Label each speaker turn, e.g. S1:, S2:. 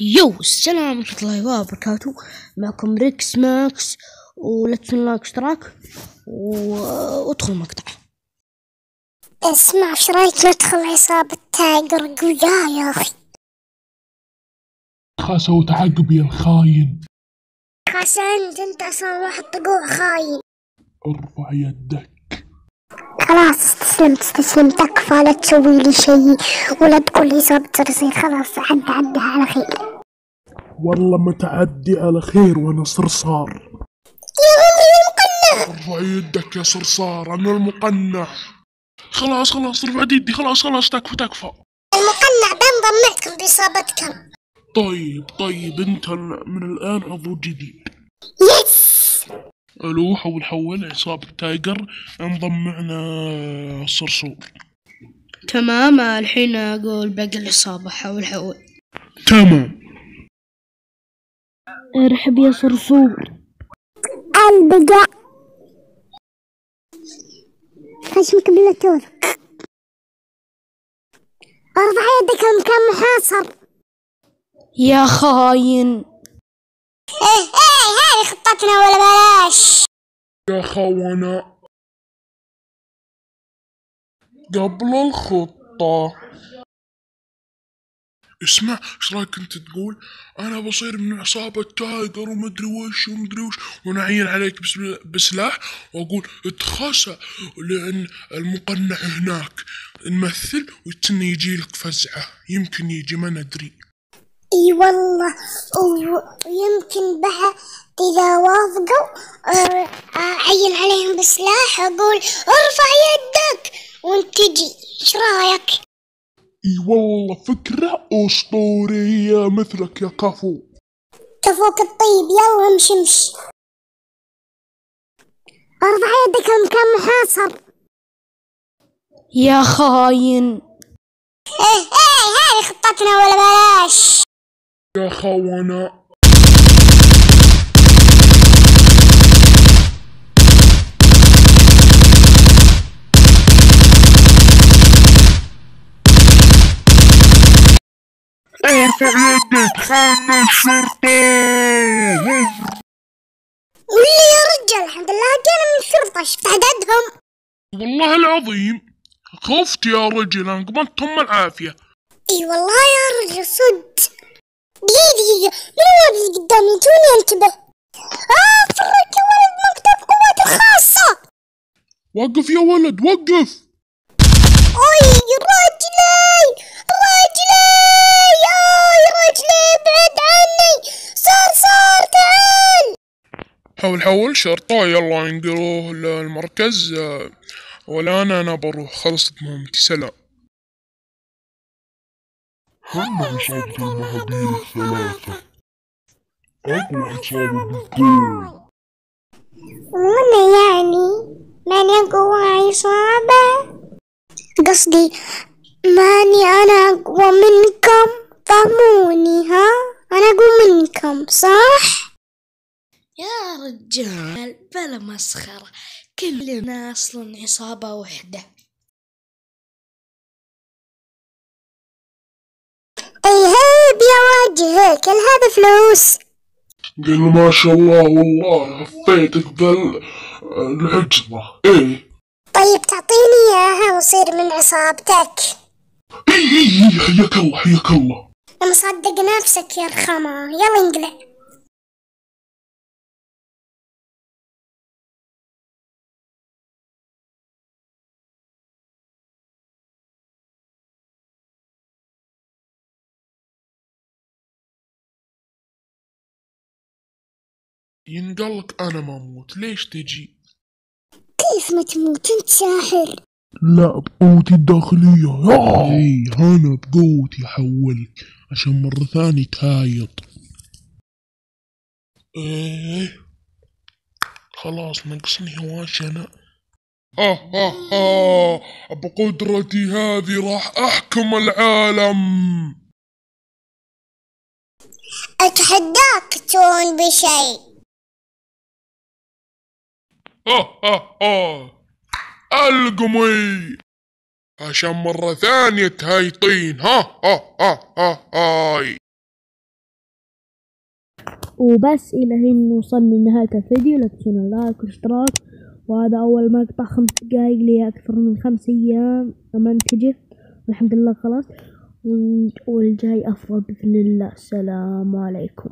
S1: Yo السلام ورحمة الله وبركاته. معكم ريكس ماكس ولا تنسون like اشتراك وادخل مقطع
S2: اسمع إيش رأيك ندخل عصابة تايجر قوية يا أخي؟
S3: خاصة وتعقب يا الخاين.
S2: خاصة أنت أصلا واحد طقوع خاين.
S3: أرفع يدك.
S2: خلاص استسلمت استسلمت تكفى لا تسوي لي شيء ولا تقول لي صوب ترسي. خلاص عد عدها على خير.
S3: والله متعدي على خير وأنا صرصار.
S2: يا عمري المقنع.
S3: ارفع يدك يا صرصار أنا المقنع. خلاص خلاص ارفع يدي. خلاص خلاص تكفى تكفى.
S2: المقنع بنضم معكم بعصابتكم
S3: طيب طيب انت من الآن عضو جديد.
S2: yes
S3: ألو حول حول عصابة تايجر انضم معنا الصرصور
S1: تمام الحين أقول باقي العصابة حول حول.
S3: تمام.
S1: ارحب يا صرصور
S2: البقع خشمك بالتور أرفع يدك المكان محاصر.
S1: يا خاين.
S2: إيه إيه هذه خطتنا ولا بلاش.
S3: يا خونة قبل الخطة. اسمع إيش رايك أنت تقول؟ أنا بصير من عصابة تايجر ومدري وش ومدري وش ونعين عليك بس بسلاح وأقول اتخسى لأن المقنع هناك. نمثل وتني يجي لك فزعة يمكن يجي ما ندري.
S2: إي والله. ويمكن بعد إذا وافقوا آه، أعين عليهم بسلاح أقول ارفع يدك وانت تجي. إيش رأيك؟
S3: إي والله فكرة أسطورية مثلك يا كفو.
S2: كفوك الطيب. يلا امشي امشي. ارفع يدك المكان محاصر
S1: يا خاين.
S2: إيه إيه هذه خطتنا ولا بلاش.
S3: يا خونة ارفع يدك خان الشرطة
S2: واللي يا رجال الحمد لله جينا من الشرطة شفت عددهم
S3: والله العظيم خفت يا رجل انقبضتهم العافية.
S2: إي والله يا رجل صد دقيقة دقيقة من الولد اللي قدامي توني انتبه آه فرق يا ولد مكتب قوات الخاصة
S3: وقف يا ولد وقف
S2: اي راجلي راجلي اي راجلي ابعد عني صار صار تعال
S3: حول حول شرطة يلا انقلوه للمركز. آه، والآن أنا بروح. خلصت مهمتي. سلام.
S4: حنا عصابة المهابيل الثلاثة أقوى عصابة بالكون
S2: وأنا يعني؟ ماني اقوى عصابة؟ قصدي ماني أنا اقوى منكم؟ فهموني ها؟ أنا اقوى منكم صح؟
S1: يا رجال بلا مسخرة. كلنا أصلا عصابة وحدة.
S2: وجه كل هذا فلوس
S3: قل ما شاء الله والله هفيتك ذا العجرة إيه؟
S2: طيب تعطيني إياها وصير من عصابتك.
S3: اي اي اي حياك الله حياك الله.
S2: مصدق نفسك يا رخامة. يلا انقلع.
S3: ينقلك أنا ما أموت ليش تجي؟
S2: كيف ما تموت أنت ساحر؟
S3: لا بقوتي الداخلية. اي أنا بقوتي حولك. عشان مرة ثانية تهايط. إيه. خلاص نقصني هواش أنا. آه آه آه. بقدرتي هذه راح أحكم العالم.
S2: أتحداك تون بشيء.
S3: آه ألقمي. عشان مرة ثانية تهايطين ها ها ها ها هاي.
S1: وبس إلى هنا وصلنا لنهاية الفيديو. لا تنسون اللايك والاشتراك. وهذا أول مقطع خمس دقايق لي أكثر من خمس أيام. امنتجه والحمد لله خلاص. والجاي أفضل بإذن الله. السلام عليكم.